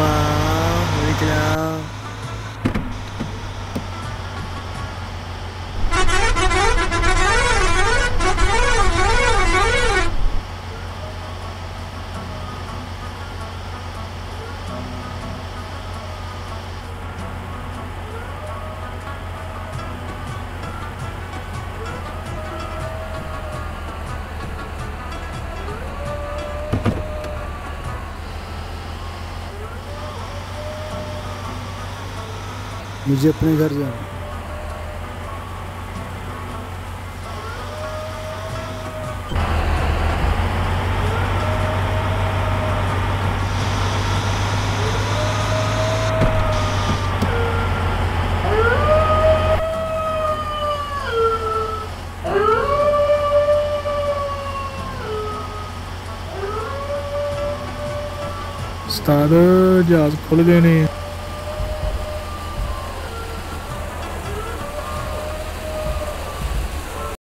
Bye. मुझे अपने घर जाना। उस्ताद जहाज़ खुल गए नहीं